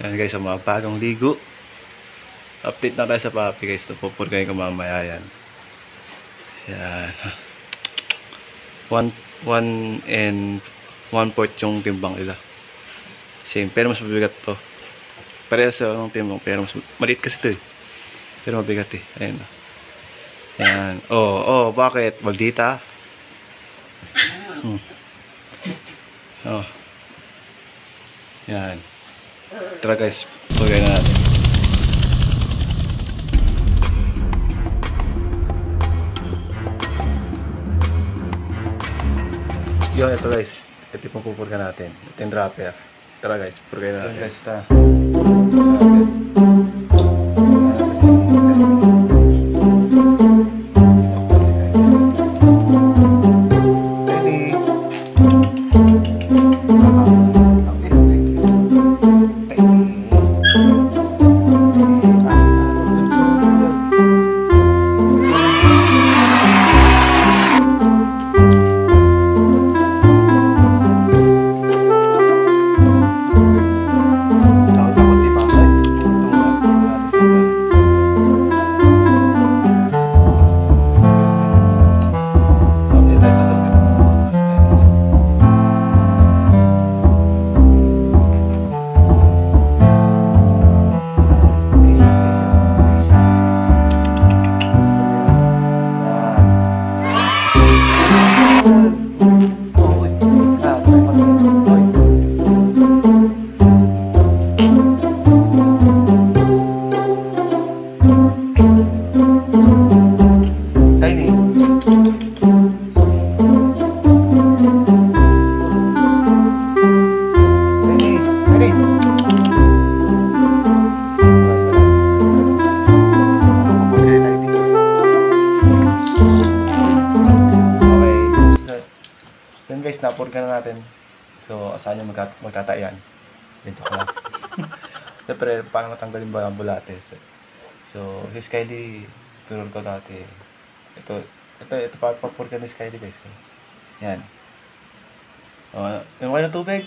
Yan guys, ang mga bagong ligo. Update na tayo sa papi guys. Napupur kayo ko mamaya yan. Yan. One, one and one port yung timbang nila. Same, pero mas mabigat to. Parehas sa ng timbang, pero mas maliit kasi to eh. Pero mabigat eh. Ayan. Yan. Oh, oh, bakit? Maldita? Hmm. Oh. Yan. Tara guys, pagay na natin. Yun, ito guys. Ito yung pupurga natin. Ito yung dropper. Tara guys, purgay na natin. guys, ito. Guys, napurga na natin. So, asahan nyo magkat magtatayan. Dito ko lang. Siyempre, paano matanggalin ba ang bulate? So, so si Skyly, pinur ko dati. Ito, ito, ito pa papurga ni Skyly guys. Yan. Oh, yung kayo ng tubig.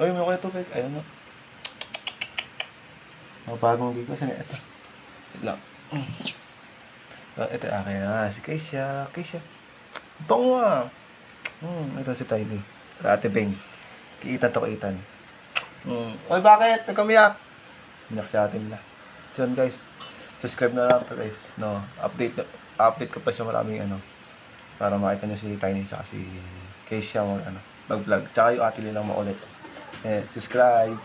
Oh, yung kayo ng tubig. Ayun na. Mga bagong ligo. Saan ito? Wait lang. Oh, ito akin na. Si Keisha. Keisha. Bango ah. Hmm, ito si Tiny. Ate Beng. Kiitan to kiitan. Hmm. Oy, bakit? Nagkamiyak. Miyak sa atin na. So yun guys. Subscribe na lang to guys. No, update update ko pa sa maraming ano para makita nyo si Tiny sa si Keisha mag ano mag-vlog. Tsaka yung ate nilang maulit. Eh, subscribe.